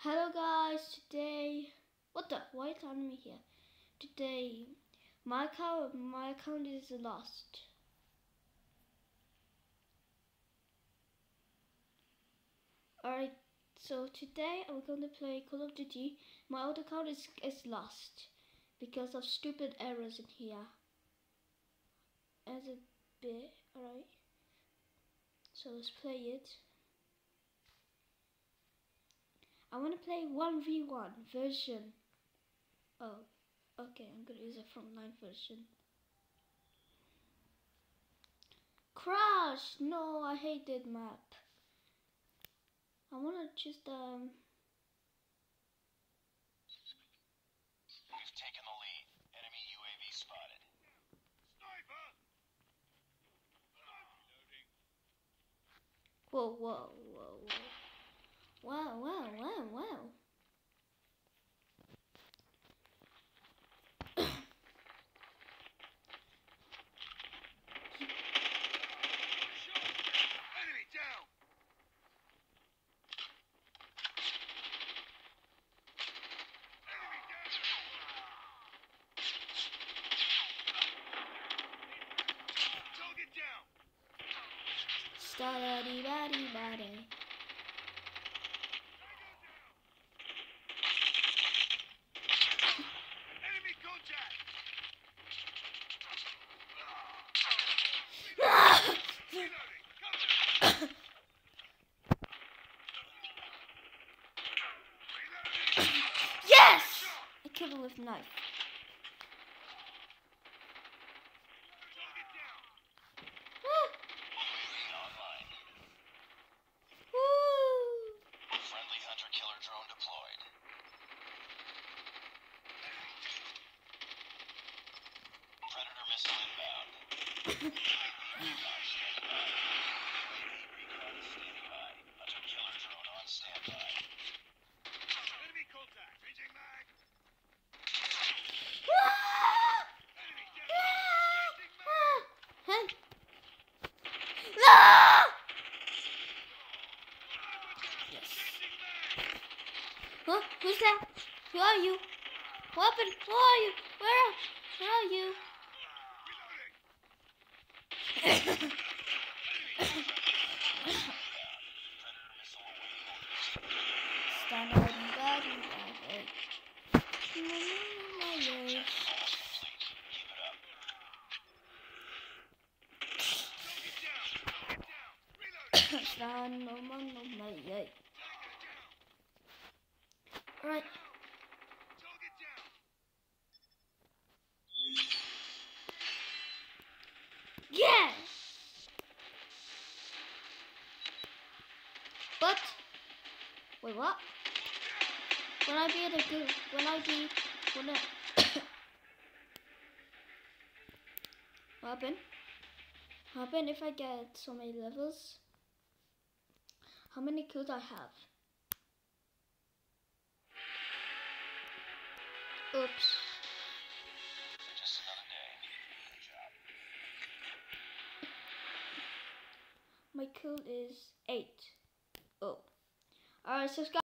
Hello guys, today what the why is enemy here? Today my account my account is lost. Alright, so today I'm going to play Call of Duty. My old account is is lost because of stupid errors in here. As a bit, alright. So let's play it. I want to play 1v1 version. Oh, okay, I'm gonna use a frontline version. Crash! No, I hate that map. I wanna just, um... We've taken the lead. Enemy UAV spotted. Whoa, whoa, whoa, whoa. Wow, wow, wow, wow. Enemy down. Enemy down. Target down. Starty Yes! I killed him with knife. Target down. Woo! Online. Woo! Friendly hunter killer drone deployed. Predator missile inbound. No! Yes. Huh? Who's that? Who are you? What happened? Who are you? Where are, where are you? Stand on my my. Alright. Yes! But wait what? Will I be able to do will I be will I what happen? What happen if I get so many levels? How many kills I have? Oops. My kill is eight. Oh. Alright, subscribe.